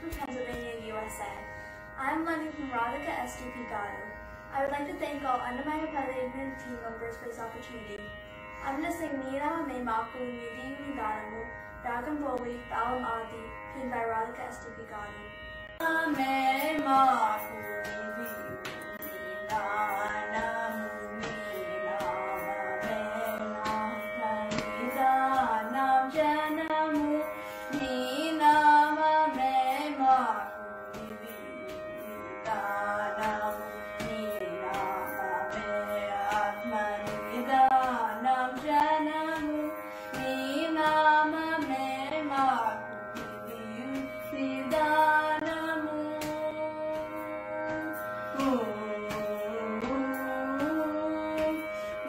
from Pennsylvania, USA. I am learning from Radhika S.D.P. Garu. I would like to thank all Undermined Pavilion team members for this opportunity. I'm going to sing Nina Me Maku Nidhi Nidanamu Ragam Bowi Balam Adi, penned by Radhika S.D.P. Garu. Amen.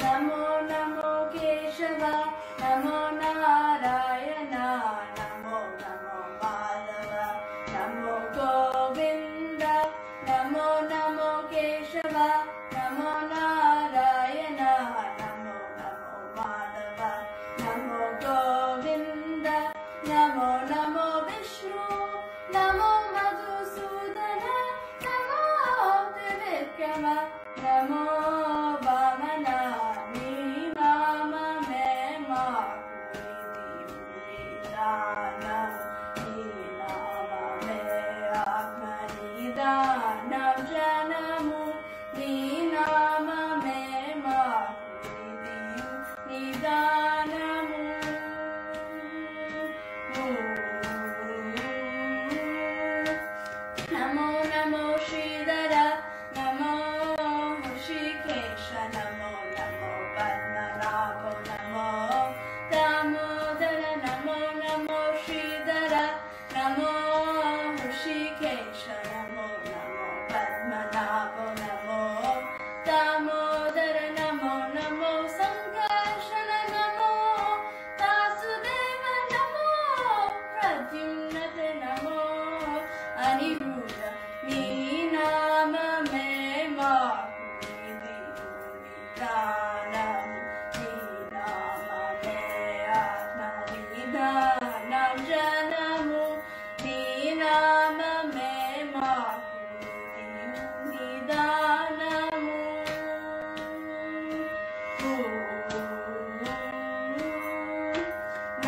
Namo नमो केशव NaMo नारायण नमो नमो मालव NaMo गोविन्द नमो नमो केशव NaMo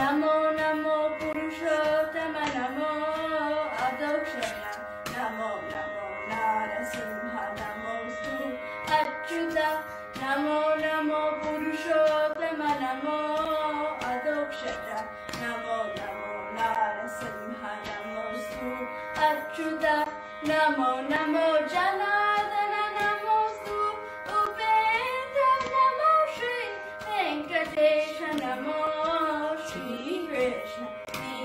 نامو نامو پورشو تمام نامو آدوب شد نامو نامو نارسیمها ناموست اجتاد نامو نامو پورشو تمام 也是。